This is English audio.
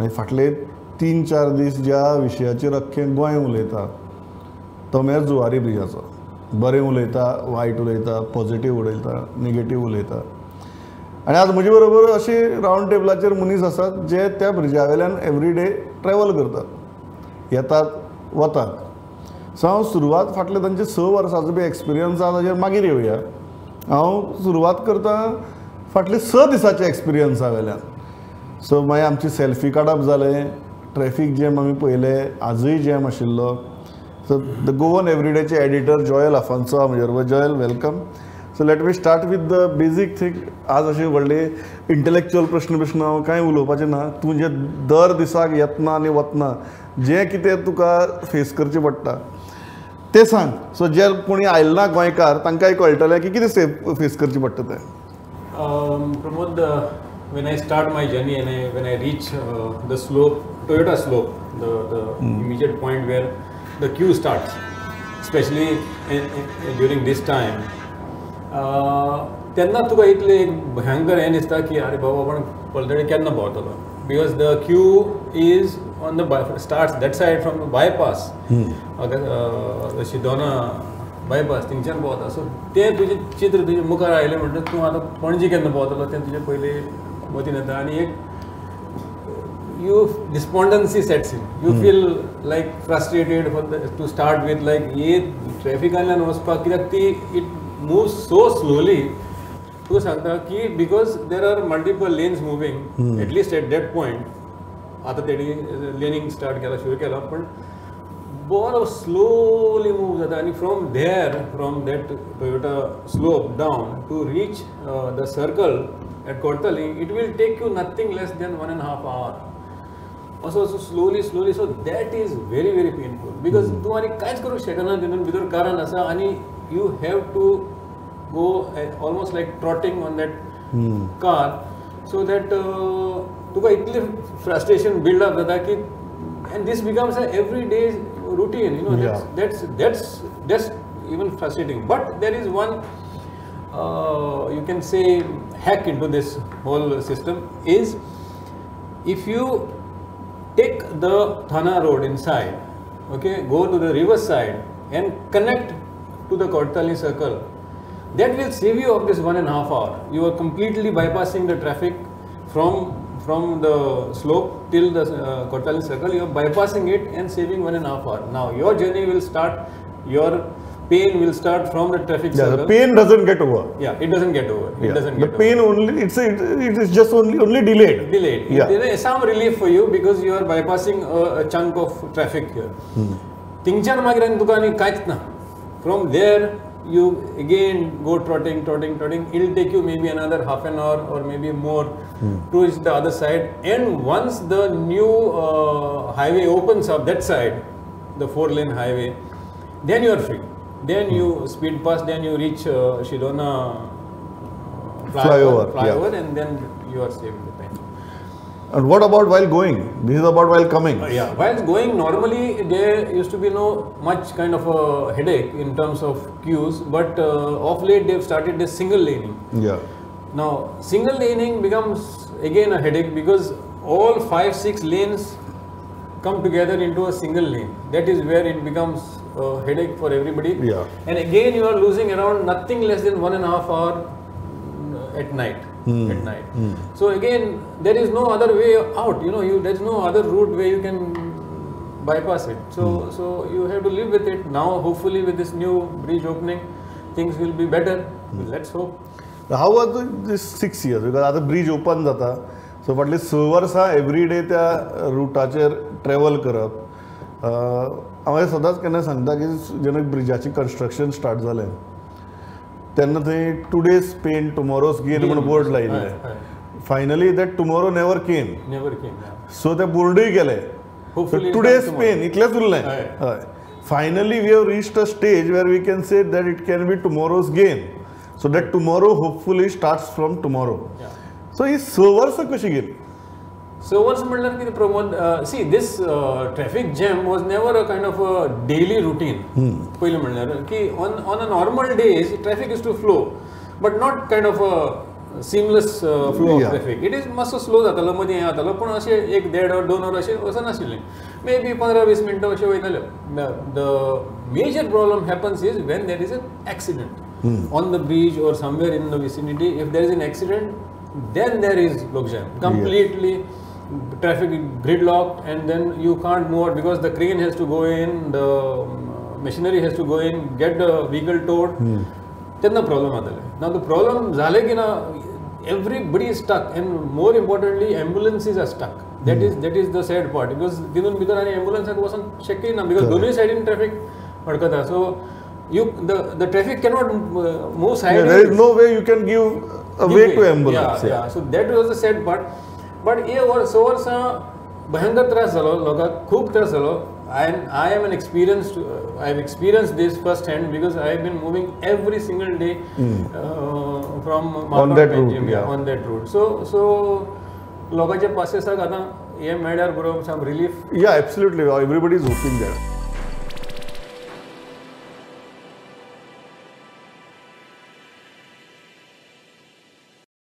आनी फाटले तीन चार दीस ज्या विशयाचेर अख्खें गोंय उलयता तो म्हळ्यार जुवारी ब्रिजाचो. बरें उलयता वायट उलयता पॉझिटीव उलयता नेगेटीव उलयता. आनी आज म्हजे बरोबर अशे रावंड टेबलाचेर मनीस आसात जे त्या ब्रिजा वेल्यान एवरी डे ट्रॅवल करतात. येतात वतात. सो हांव सुरवात फाटले तांचे स वर्सांचो बी एक्सपिरियन्स आसा ताजेर मागीर येवया. हांव सुरवात करतां फाटले स दिसाच्या एक्सपिरियन्सा वयल्यान सो मागीर आमची सेल्फी काडप जालें ट्रॅफीक जॅम आमी पयले आजूय जॅम आशिल्लो. सो द गोवन एवरीडेचे एडिटर जॉयल आफांसो आहा म्हजे बरोबर Joel welcome. So let me start with the basic thing. आज अशें व्हडले इंटलेक्च्युअल प्रश्न प्रश्न हांव कांय उलोवपाचें ना तूं जे दर दिसाक येतना आनी वतना जें कितें तुका फेस करचें पडटा तें सांग. सो जे कोणी आयलना गोंयकार तांकांय कळटलें की कितें सेफ फेस करचें पडटा तें. Pramod when I start my journey and I, when I reach uh, the slope, Toyota slope, the, the mm. immediate point where the queue starts, especially in, in, during this time, uh, तेन्ना तुका इतलें एक भयंकर हें दिसता की अरे बाबा पण पलतडी केन्ना पावतलो because the queue is on the starts that side from the bypass शिदोना bypass थिंगच्यान पावता सो तें तुजें चित्र तुजें मुखार आयलें म्हणटच तूं आतां पणजी केन्ना पावतलो तें तुजें पयलीं Motin Adani, you despondency sets in. You hmm. feel like frustrated for the, to start with. Like ये traffic आना नमस्कार की रखती it moves so slowly. तो सांगता की because there are multiple lanes moving. Hmm. At least at that point. आता तेणी लेनिंग स्टार्ट केला सुरू केला पण borrow slowly move at from there, from that Toyota slope down to reach uh, the circle at Cortalim, it will take you nothing less than one and a half hour. Also, so slowly, slowly, so that is very, very painful because mm -hmm. you have to go uh, almost like trotting on that hmm. car so that uh, frustration build up and this becomes a everyday routine you know Yeah. that's that's that's that's even frustrating but there is one uh, you can say hack into this whole system is if you take the thana road inside okay go to the river side and connect to the Cortalim circle that will save you of this one and a half hour you are completely bypassing the traffic from from the slope till the uh, Cortalim circle, you are bypassing it and saving one and a half hour. Now your journey will start, your pain will start from the traffic yeah, circle. The pain doesn't get over. Yeah, it doesn't get over. It yeah. doesn't the pain only it's a, it, it is just only only delayed. Delayed. Yeah. There is some relief for you because you are bypassing a, a chunk of traffic here. Hmm. From there you again go trotting trotting trotting. It'll take you maybe another half an hour or maybe more to reach the other side. And once the new uh, highway opens up that side the four lane highway then you are free. Then you speed past then you reach uh, Shidona uh, Flyover, yeah. and then you are saving the time And what about while going? This is about while coming. Uh, yeah, while going normally there used to be no much kind of a headache in terms of queues, but uh, of late they've started this single laning. Yeah. Now single laning becomes again a headache because all five six lanes come together into a single lane. That is where it becomes a headache for everybody. Yeah. And again you are losing around nothing less than one and a half hour mm, at night. At night. So again, there is no other way out. You know, you there's no other route where you can bypass it. So so you have to live with it. Now, hopefully, with this new bridge opening, things will be better. Let's hope. How was this six years because आतां bridge open जाता so फाटली स वर्सां every day त्या रुटाचेर travel करप हांव हे सदांच केन्ना सांगता की जेन्ना ब्रिजाचें कन्स्ट्रक्शन स्टार्ट जालें तेन्ना थंय टुडेज पेन टुमोरोज गेन म्हणून बोर्ड लायिल्ले हय. Finally that tomorrow never came Never came. Yeah. So ते बोर्डूय गेले not tomorrow. पेन इतलेंच उरलें हय. Finally we have reached a stage where we can say that it can be tomorrow's gain so that tomorrow hopefully starts from tomorrow. So ही स वर्सां कशी गेली So what's म्हणल्यार कितें Pramod see this traffic jam was never a kind of a daily routine पयलीं म्हणल्यार की on on a normal days traffic is to flow but not kind of a सिमलस flow of Yeah. Traffic it is मातसो slow जातालो मदीं हें जातालो पूण अशें एक देड वर दोन वर अशें वचनाशिल्लें नाशिल्लें मे बी पंदरा वीस मिनटां अशें वयताल्यो the major problem happens is when there is an accident on the bridge or somewhere in the vicinity if there is an accident then there is log jam completely traffic gridlocked and then you can't move out because the crane has to go in the um, machinery has to go in get the vehicle towed तेन्ना problem जाताले नाव the problem झाले की ना everybody is stuck and more importantly एम्बुलन्सीज are stuck that is that is the sad part because तितून भितर आनी एम्बुलन्साक वचोन शक्य ना बिकॉज दोनूय सायडीन traffic अडकता so you the the traffic cannot move side there is no way you can give a way to ambulance. Yeah, yeah. So that was the sad part. But हे वर्स वर्सां भयंकर त्रास जालो लोकांक खूब त्रास जालो I I am an experience I have experience this first hand because I have been moving every single day from. On that route so so लोकांच्या पासेसाक आतां हे मेळ्ळ्यार बरोबर some relief Yeah, absolutely. Everybody is hoping that.